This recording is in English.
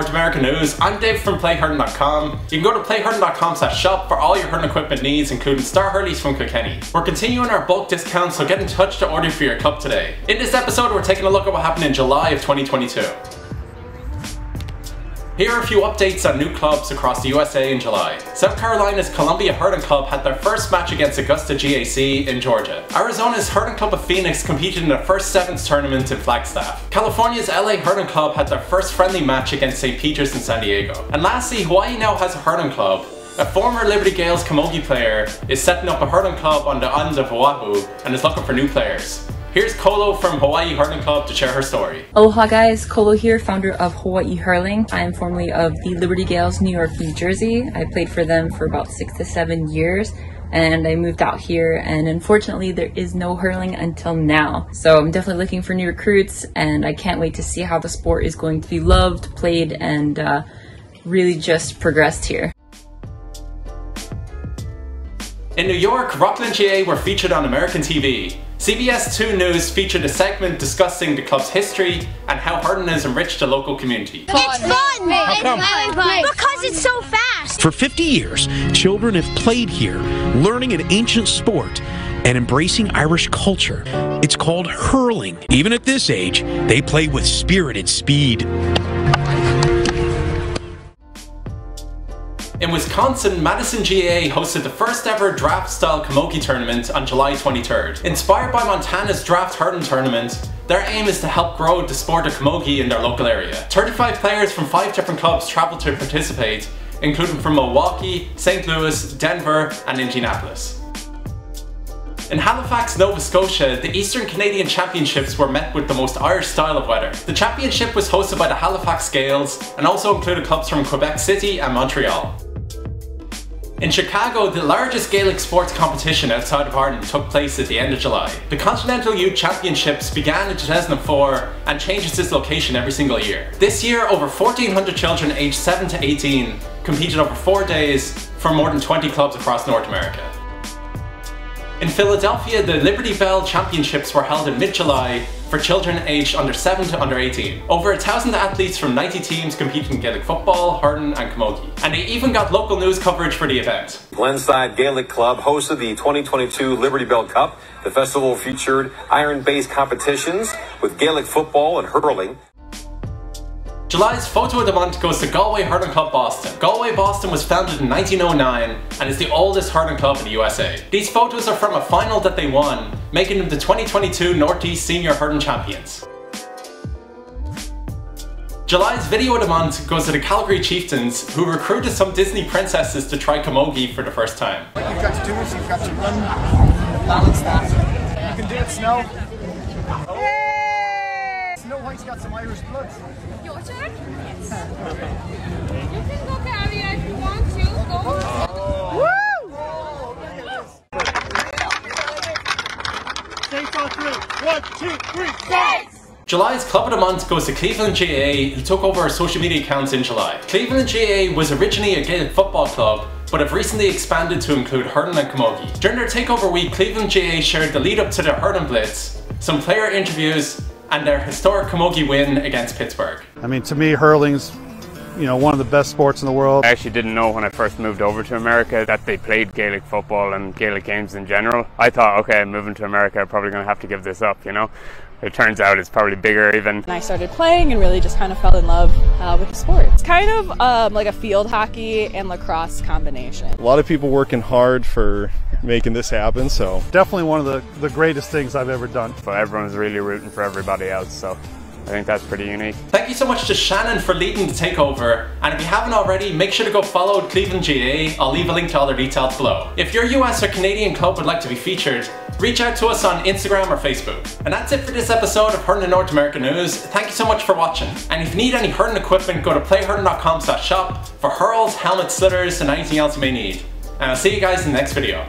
North American news. I'm Dave from PlayHurling.com. You can go to PlayHurling.com slash shop for all your hurling equipment needs, including Star Hurleys from Kilkenny. We're continuing our bulk discount, so get in touch to order for your cup today. In this episode, we're taking a look at what happened in July of 2022. Here are a few updates on new clubs across the USA in July. South Carolina's Columbia Hurling Club had their first match against Augusta GAC in Georgia. Arizona's Hurling Club of Phoenix competed in their first Sevens tournament in Flagstaff. California's LA Hurling Club had their first friendly match against St. Peter's in San Diego. And lastly, Hawaii now has a hurling club a former Liberty Gaels Camogie player is setting up a hurling club on the island of Oahu and is looking for new players. Here's Kolo from Hawaii Hurling Club to share her story. Aloha guys, Kolo here, founder of Hawaii Hurling. I am formerly of the Liberty Gaels, New York, New Jersey. I played for them for about six to seven years and I moved out here and unfortunately there is no hurling until now. So I'm definitely looking for new recruits and I can't wait to see how the sport is going to be loved, played, and uh, really just progressed here. In New York, Rockland GAA were featured on American TV. CBS 2 News featured a segment discussing the club's history and how hurling has enriched the local community. It's fun! How come? Because it's so fast! For 50 years, children have played here, learning an ancient sport and embracing Irish culture. It's called hurling. Even at this age, they play with spirited speed. In Wisconsin, Madison GA hosted the first ever draft style camogie tournament on July 23rd. Inspired by Montana's draft hurling tournament, their aim is to help grow the sport of camogie in their local area. 35 players from 5 different clubs traveled to participate, including from Milwaukee, St. Louis, Denver and Indianapolis. In Halifax, Nova Scotia, the Eastern Canadian Championships were met with the most Irish style of weather. The championship was hosted by the Halifax Gaels and also included clubs from Quebec City and Montreal. In Chicago, the largest Gaelic sports competition outside of Ireland took place at the end of July. The Continental Youth Championships began in 2004 and changes its location every single year. This year, over 1,400 children aged 7 to 18 competed over 4 days for more than 20 clubs across North America. In Philadelphia, the Liberty Bell Championships were held in mid-July for children aged under 7 to under 18. Over a thousand athletes from 90 teams competed in Gaelic football, hurling and camogie. And they even got local news coverage for the event. Glenside Gaelic Club hosted the 2022 Liberty Bell Cup. The festival featured iron-based competitions with Gaelic football and hurling. July's photo of the month goes to Galway Hurling Club Boston. Galway Boston was founded in 1909 and is the oldest hurling club in the USA. These photos are from a final that they won, making them the 2022 Northeast Senior Hurling Champions. July's video of the month goes to the Calgary Chieftains, who recruited some Disney princesses to try camogie for the first time. What you've got to do is you've got to run balance that. You can dance now. Hey! Snow White's got some Irish blood. Your turn? Yes. you can go Carrie if you want to. Go. Woo! Stay for three. One, two, three, go! July's Club of the Month goes to Cleveland GA, who took over our social media accounts in July. Cleveland GA was originally a Gaelic football club, but have recently expanded to include hurling and camogie. During their takeover week, Cleveland GA shared the lead up to their hurling blitz, some player interviews, and their historic camogie win against Pittsburgh. I mean, to me, hurling's you know, one of the best sports in the world. I actually didn't know when I first moved over to America that they played Gaelic football and Gaelic games in general. I thought, okay, moving to America, I'm probably going to have to give this up, you know. It turns out it's probably bigger even. And I started playing and really just kind of fell in love uh, with the sport. It's kind of um, like a field hockey and lacrosse combination. A lot of people working hard for making this happen, so. Definitely one of the, the greatest things I've ever done. So everyone's really rooting for everybody else, so. I think that's pretty unique. Thank you so much to Shannon for leading the takeover. And if you haven't already, make sure to go follow Cleveland GA. I'll leave a link to all their details below. If your US or Canadian club would like to be featured, reach out to us on Instagram or Facebook. And that's it for this episode of in North America News. Thank you so much for watching. And if you need any hurling equipment, go to playhurling.com shop for hurls, helmets, sliotars, and anything else you may need. And I'll see you guys in the next video.